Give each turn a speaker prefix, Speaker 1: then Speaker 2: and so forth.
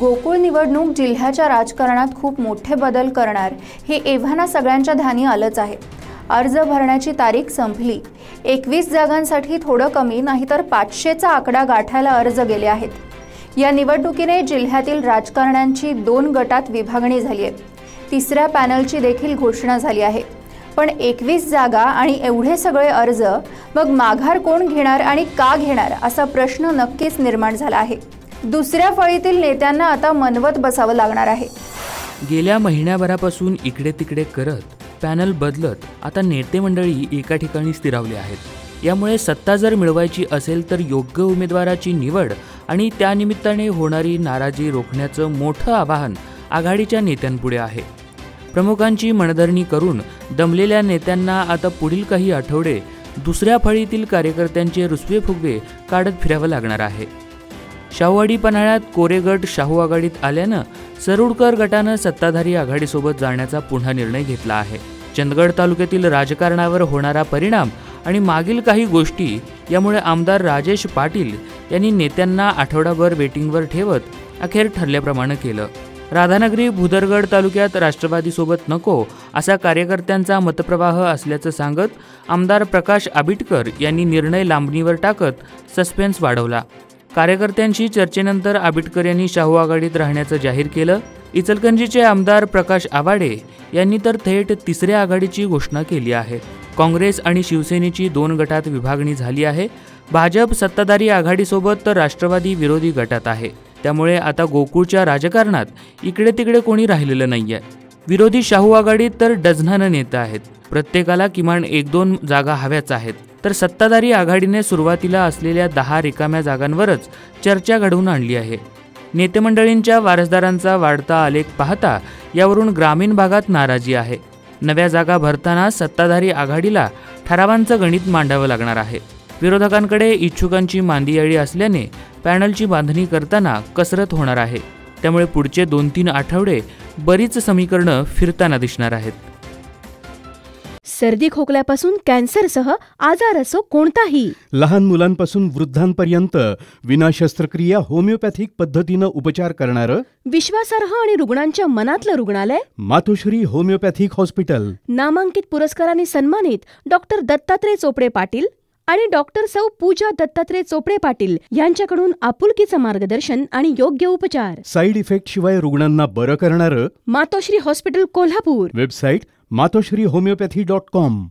Speaker 1: गोकुळ निवडणूक जिल्ह्याच्या राजकारणात खूप मोठे बदल करणार हे एव्हाना सगळ्यांच्या ध्यानी आलंच आहे. अर्ज भरण्याची तारीख संपली. एकवीस जागांसाठी थोडं कमी नाहीतर पाचशेचा आकडा गाठायला अर्ज गेले आहेत. या निवडणुकीने जिल्ह्यातील राजकारण्यांची दोन गटात विभागणी झाली आहे. तिसऱ्या पॅनलची देखील घोषणा झाली आहे. पण एकवीस जागा आणि एवढे सगळे अर्ज मग माघार कोण घेणार आणि का घेणार असा प्रश्न नक्कीच निर्माण झाला आहे. दुसऱ्या फळीतील नेत्यांना आता मनवत बसावं लागणार आहे.
Speaker 2: गेल्या महिन्याभरापासून इकडे तिकडे करत पॅनल बदलत आता नेते मंडळी एका ठिकाणी स्थिरावले आहेत. यामुळे सत्ता जर मिळवायची असेल तर योग्य उमेदवाराची निवड आणि त्यानिमित्ताने होणारी नाराजी रोखण्याचं मोठं आवाहन आघाडीच्या नेत्यांपुढे आहे. प्रमुखांची मनधरणी करून दमलेल्या नेत्यांना आता पुढील काही आठवडे दुसऱ्या फळीतील कार्यकर्त्यांचे रुसवे फुगवे काढत फिरावं लागणार आहे. शाहूवाडी पन्हाळ्यात कोरेगड शाहू आघाडीत आल्यानं सरुडकर गटानं सत्ताधारी आघाडीसोबत जाण्याचा पुन्हा निर्णय घेतला आहे. चंदगड तालुक्यातील राजकारणावर होणारा परिणाम आणि मागील काही गोष्टी यामुळे आमदार राजेश पाटील यांनी नेत्यांना आठवडाभर वेटिंगवर ठेवत अखेर ठरल्याप्रमाणे केलं. राधानगरी भुदरगड तालुक्यात राष्ट्रवादीसोबत नको असा कार्यकर्त्यांचा मतप्रवाह असल्याचं सांगत आमदार प्रकाश आबिटकर यांनी निर्णय लांबणीवर टाकत सस्पेन्स वाढवला. कार्यकर्त्यांशी चर्चेनंतर आबिटकर यांनी शाहू आघाडीत राहण्याचं जाहीर केलं. इचलकरंजीचे आमदार प्रकाश आवाडे यांनी तर थेट तिसऱ्या आघाडीची घोषणा केली आहे. काँग्रेस आणि शिवसेनेची दोन गटात विभागणी झाली आहे. भाजप सत्ताधारी आघाडीसोबत तर राष्ट्रवादी विरोधी गटात आहे. त्यामुळे आता गोकुळच्या राजकारणात इकडे तिकडे कोणी राहिलेलं नाही आहे विरोधी शाहू आघाडीत तर डझनानं नेते आहेत. प्रत्येकाला किमान एक दोन जागा हव्याच आहेत. तर सत्ताधारी आघाडीने सुरुवातीला असलेल्या दहा रिकाम्या जागांवरच चर्चा घडवून आणली आहे. नेतेमंडळींच्या वारसदारांचा वाढता आलेख पाहता यावरून ग्रामीण भागात नाराजी आहे. नव्या जागा भरताना सत्ताधारी आघाडीला ठरावांचं गणित मांडावं लागणार आहे. विरोधकांकडे इच्छुकांची मांदियाळी असल्याने पॅनलची बांधणी करताना कसरत होणार आहे. त्यामुळे पुढचे दोन तीन आठवडे बरीच समीकरणं फिरताना दिसणार आहेत.
Speaker 3: सर्दी खोकल्यापासून कॅन्सरसह आजार असो कोणताही.
Speaker 4: लहान मुलांपासून वृद्धांपर्यंत विना शस्त्रक्रिया होमिओपॅथिक पद्धतीनं उपचार करणारं
Speaker 3: विश्वासार्ह आणि रुग्णांच्या मनातलं रुग्णालय?
Speaker 4: Matoshri homeopathic hospital.
Speaker 3: नामांकित पुरस्कारांनी सन्मानित डॉक्टर दत्तात्रय चोपडे पाटील आणि डॉक्टर सौ पूजा दत्तात्रय चोपडे पाटील यांच्याकडून आपुलकीचं मार्गदर्शन आणि योग्य उपचार.
Speaker 4: साईड इफेक्ट शिवाय रुग्णांना बरं करणारं
Speaker 3: Matoshri hospital Kolhapur.
Speaker 4: Website Matoshri homeopathy dot com.